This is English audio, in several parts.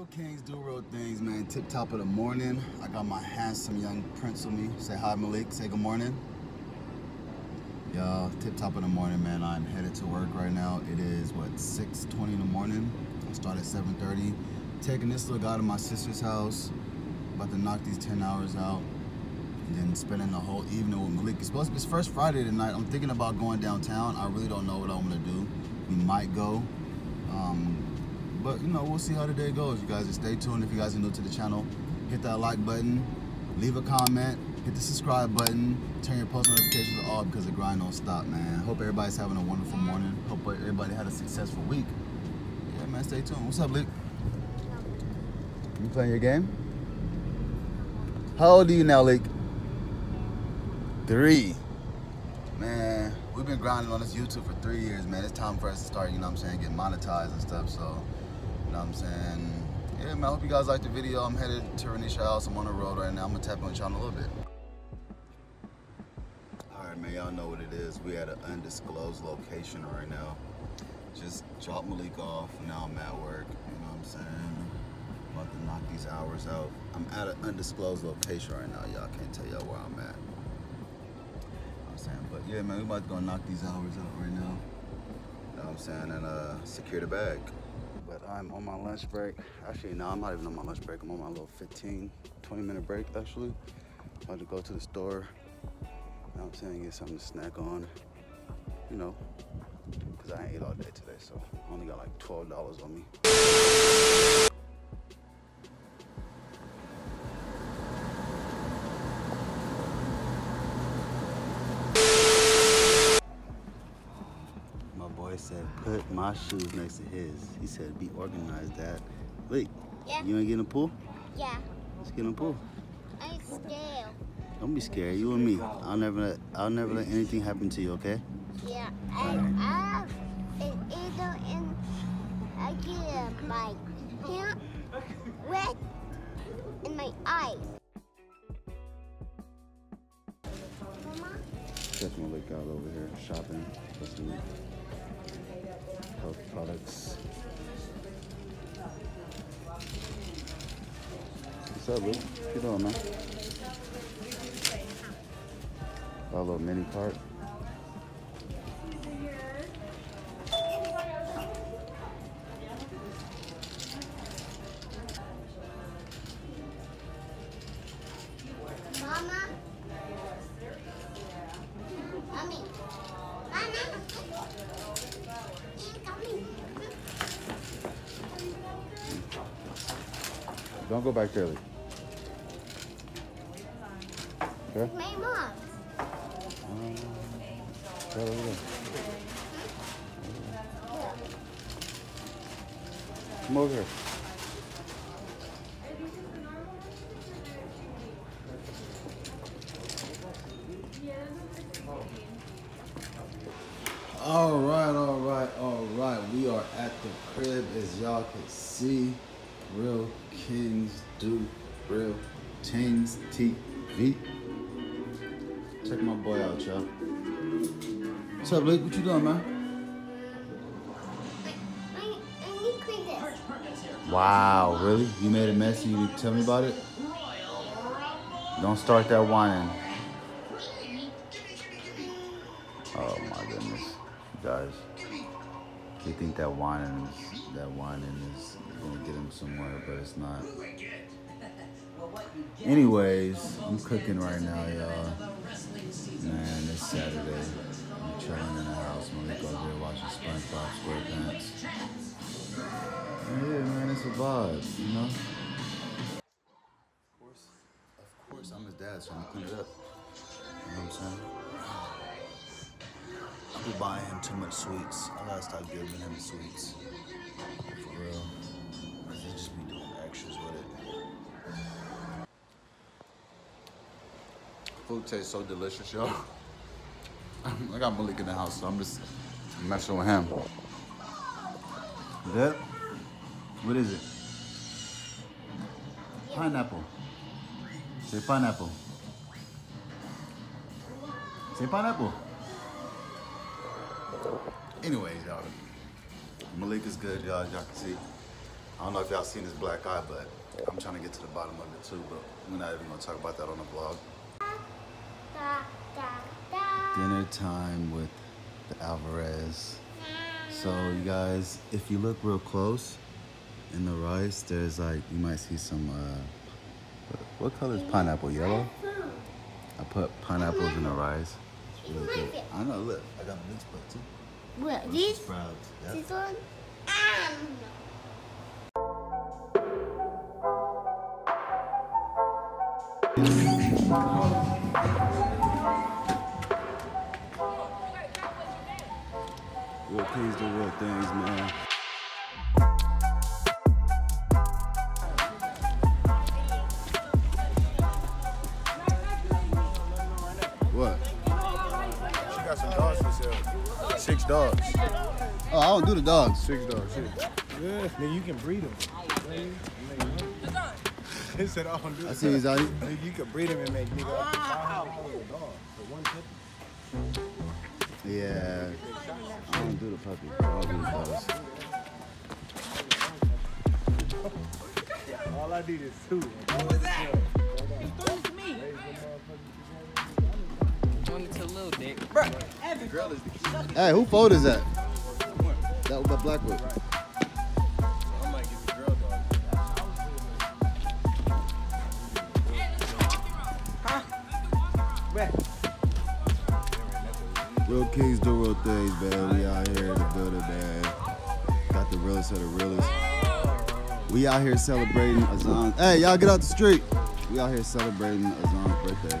Real kings do real things, man. Tip top of the morning. I got my handsome young prince with me. Say hi, Malik. Say good morning. Y'all, tip top of the morning, man. I'm headed to work right now. It is, what, 6.20 in the morning. I start at 7.30. Taking this little guy to my sister's house. About to knock these 10 hours out. And then spending the whole evening with Malik. It's supposed to be his first Friday tonight. I'm thinking about going downtown. I really don't know what I want to do. We might go. Um, but, you know, we'll see how the day goes. You guys just stay tuned. If you guys are new to the channel, hit that like button. Leave a comment hit the subscribe button, turn your post notifications off because the grind don't stop, man. Hope everybody's having a wonderful morning. Hope everybody had a successful week. Yeah, man, stay tuned. What's up, Luke? You playing your game? How old are you now, Luke? Three. Man, we've been grinding on this YouTube for three years, man. It's time for us to start, you know what I'm saying, get monetized and stuff, so, you know what I'm saying? Yeah, man, I hope you guys liked the video. I'm headed to Renisha house. I'm on the road right now. I'm gonna tap on y'all in a little bit. All right, man, y'all know what it is. We at an undisclosed location right now. Just dropped Malik off. Now I'm at work. You know what I'm saying? About to knock these hours out. I'm at an undisclosed location right now. Y'all can't tell y'all where I'm at. I'm saying, but yeah, man, we about to go knock these hours out right now. You know what I'm saying? And uh, secure the bag I'm on my lunch break. Actually, no, I'm not even on my lunch break. I'm on my little 15, 20 minute break, actually. About to go to the store. You know I'm saying? Get something to snack on. You know, because I ain't ate all day today, so I only got like $12 on me. Said, put my shoes next to his. He said, be organized, Dad. Wait, yeah. you ain't getting a pool? Yeah. Let's get in a pool. I'm scared. Don't be scared. You and me. I'll never let I'll never let anything happen to you, okay? Yeah. And I and either in I get my hair wet in my eyes. Mama? Lake out over here shopping products. What's up, Luke? What you doing, man? Little mini cart. Don't go back there. Okay? My mom. Um, right over there. Come over here. All right, all right, all right. We are at the crib as y'all can see. Real Kings Do Real Things TV. Check my boy out, y'all. What's up, Luke? What you doing, man? Wow, really? You made a mess you tell me about it? Don't start that whining. Oh my goodness. guys. You think that whining is that whining is gonna get him somewhere, but it's not. Anyways, I'm cooking right now, y'all. Man, it's Saturday. I'm chilling in the house. Malik over here watching SpongeBob SquarePants. Yeah, man, it's a vibe, you know? Of course, of course, I'm his dad, so I'm gonna clean it up. You know what I'm saying? Buying him too much sweets. I gotta stop giving him sweets. For real just be doing extras with it. Food tastes so delicious, y'all. I got Malik in the house, so I'm just messing with him. That? What is it? Pineapple. Say pineapple. Say pineapple. Anyways, y'all. Malik is good, y'all. Y'all can see. I don't know if y'all seen his black eye, but I'm trying to get to the bottom of it too. But we're not even gonna talk about that on the vlog. Dinner time with the Alvarez. So you guys, if you look real close in the rice, there's like you might see some. Uh, what color is pineapple? Yellow. I put pineapples in the rice. Good. I know. Look, I got mixed plate too. What, this? sprouts. Yep. This one? Real things do real things, man. Dogs. Oh, I don't do the dogs. Six dogs. Shit. Yeah, nigga, you can breed them. He said, I don't do I it. see he's out here. Nigga, you can breed them and make nigga up to $500 for one puppy. Yeah. I don't do the puppy. I don't do the dogs. All I need is two. One to little dick. Hey, who photo is that? That was Blackwood. I might get the girl dog. Real kings do real things, man. We out here in the building, man. Got the realest of the realest. We out here celebrating Azaan. Hey, y'all get out the street. We out here celebrating Azaan's birthday.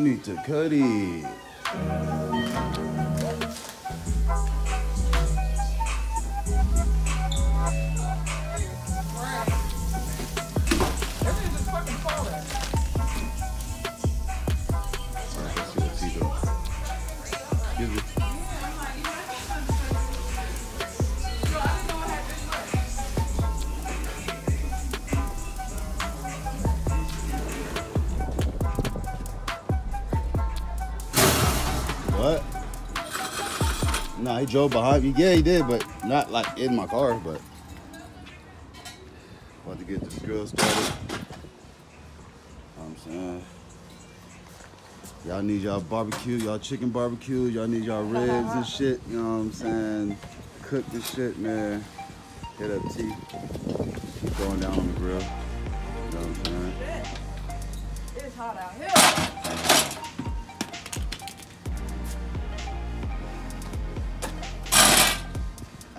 need to cut it. He drove behind me. Yeah, he did, but not like in my car, but about to get this grill started. I'm saying? Y'all need y'all barbecue, y'all chicken barbecue, y'all need y'all ribs and shit, you know what I'm saying? Cook this shit, man. Hit up T. Keep going down on the grill. You know what I'm saying? It's hot out here.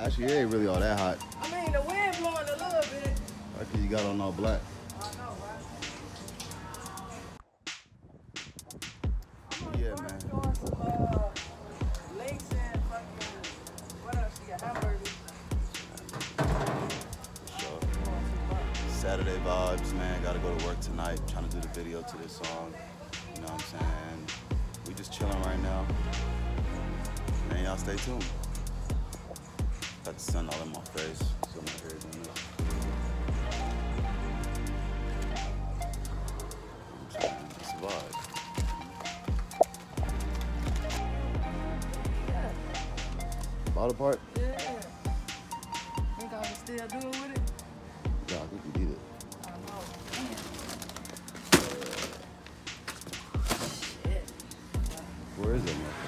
Actually, it ain't really all that hot. I mean, the wind blowing a little bit. Why cause you got on all black? I know, right? Yeah, man. Some uh, links and fucking, what else? You got hamburgers. So, Saturday vibes, man. Gotta go to work tonight. Trying to do the video to this song. You know what I'm saying? We just chilling right now. Man, y'all stay tuned. Got the sun all in my face. So my hair's in this. It's a vibe. Bottle part? Yeah. Think I can still do it with it? Yeah, I think you need it. Oh, I know. Damn. Shit. Where is that motherfucker?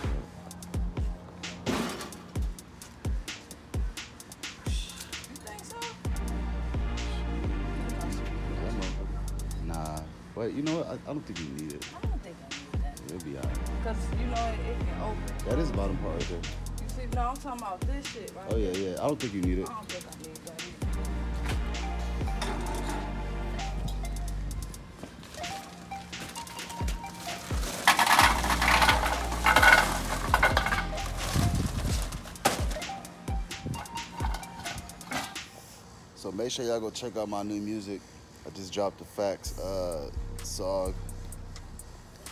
But you know what? I, I don't think you need it. I don't think I need that. It'll be all right. Because, you know, it, it can open. That is the bottom part right there. You see, no, I'm talking about this shit right Oh, yeah, yeah. I don't think you need it. I don't think I need that So make sure y'all go check out my new music. I just dropped the facts. Uh, song.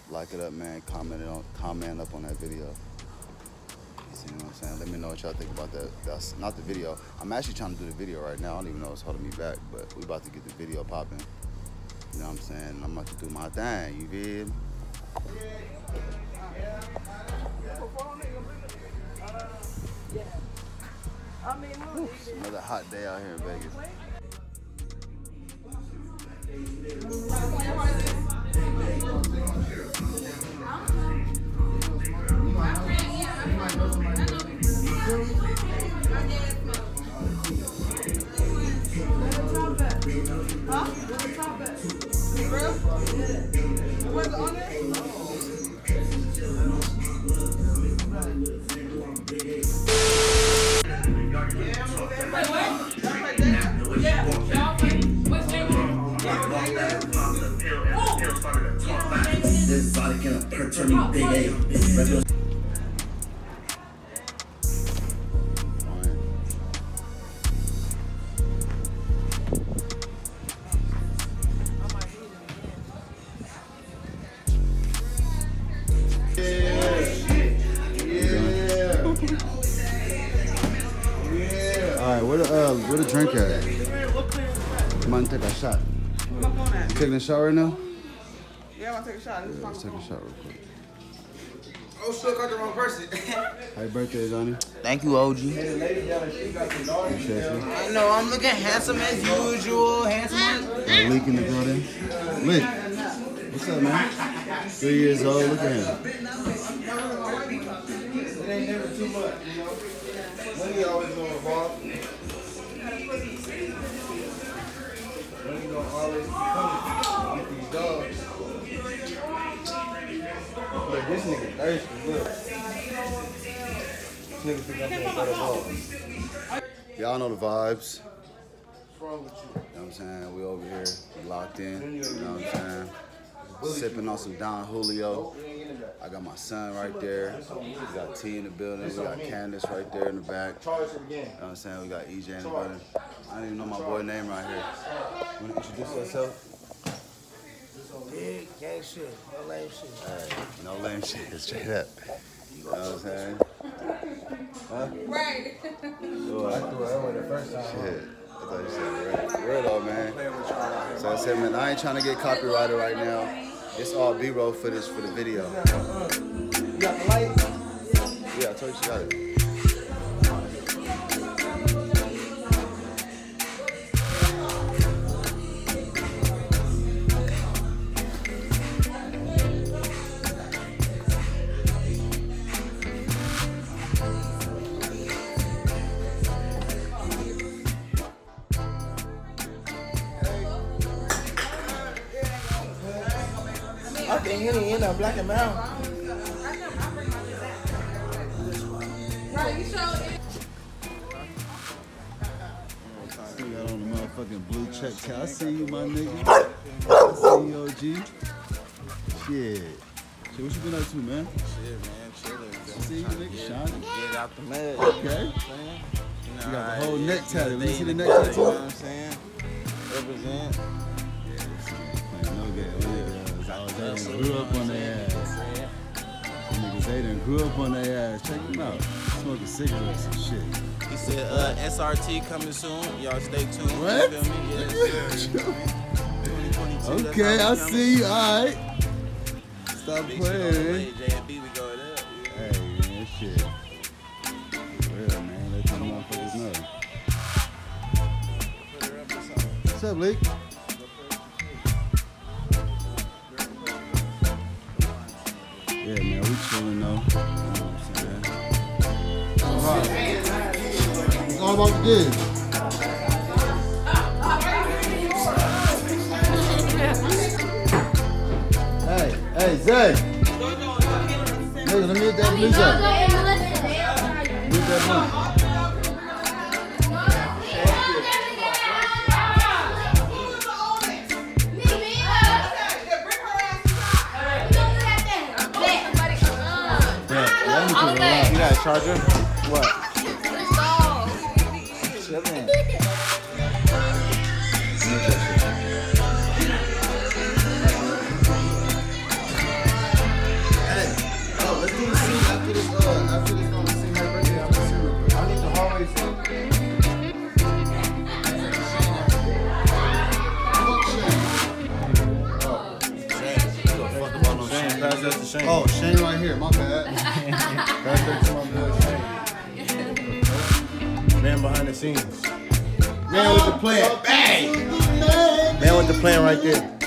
Like it up, man. Comment it on, comment up on that video. You see what I'm saying? Let me know what y'all think about that. That's not the video. I'm actually trying to do the video right now. I don't even know what's holding me back, but we about to get the video popping. You know what I'm saying? I'm about to do my thing. You feel? me? I mean, look, another hot day out here in Vegas. Where's A. Regular All right, where the uh, where the drink at? Come on, take a shot. Where my phone at? Taking a shot right now? Yeah, I'm gonna take a shot. My Let's take a shot real quick. Oh shit, got the wrong person. Happy birthday, Johnny. Thank you, OG. Appreciate you. I know I'm looking handsome as usual. Handsome as Leak in the building. Leak. What's up, man? Three years old. Look at him. It ain't never too much, you know. Money always gonna involve. Money gonna always thirsty. Look. Think I'm gonna throw ball. Y'all know the vibes. You? Know what I'm saying? We over here, locked in. You know what I'm saying? Sipping on some Don Julio. I got my son right there. We got T in the building. We got Candace right there in the back. You know what I'm saying? We got EJ in the building. I don't even know my boy name right here. You wanna introduce yourself? Big gay shit. No lame shit. No lame shit, straight up. You know what I'm saying? Right. I threw it away the first time. Shit. I thought you said real. Real though, man. So I said, man, I ain't trying to get copyrighted right now. It's all B-roll footage for the video. You got the light? Yeah, I told you she got it. Think Henny in a black and brown. Right, you got on the motherfucking blue check tag. I see you, my nigga. I see you, OG. Shit. Shit, what you been up to, man? Shit, man, chilling. See you, nigga, shining. Get out the mud. Okay. You You got the whole neck tattoo. Let me see the neck tattoo. You know what I'm saying? Represent. Yeah, Playing no game. Niggas, they done grew up on their ass. Niggas, they done grew up on their ass. Check them out. Smoking cigarettes and shit. He said, uh, SRT coming soon. Y'all stay tuned. You feel me? Yes, sir. 2022, Okay, I see you. All right. Stop Big shit on the playing. J&B, we go there. Hey, man, shit. For real, man. Let them motherfuckers know. Put her up or something. What's up, Leak? About the digs. Hey, hey, Zay. Nigga, let me hit that blue zone. Hit that blue. Yeah, is that to Shane? Oh, Shane right here. My bad. To my boy Shane. Man behind the scenes. Man with the plan. Bang! Man with the plan right there.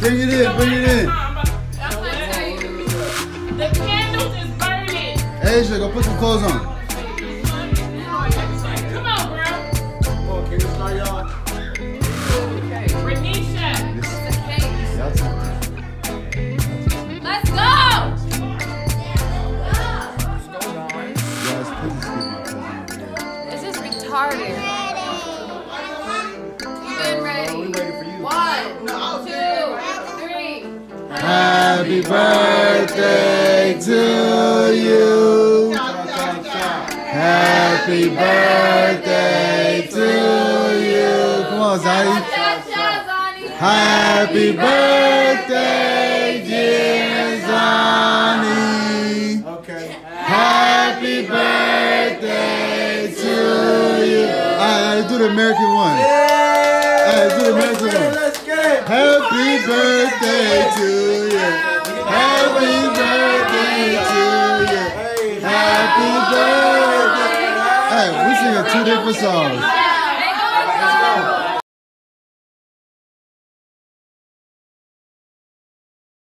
Bring it in. Bring it in. I'm gonna tell you. The candles is burning. Asia, go put some clothes on. Happy birthday to you. Happy birthday to you. Come on, Zaddy. Happy birthday, dear Zanny. Okay. Happy birthday to you. All right, let's do the American one. Right, do the American one. Let's get it. Happy birthday to you. Happy birthday to you. Happy birthday. Hey, we singing two different songs.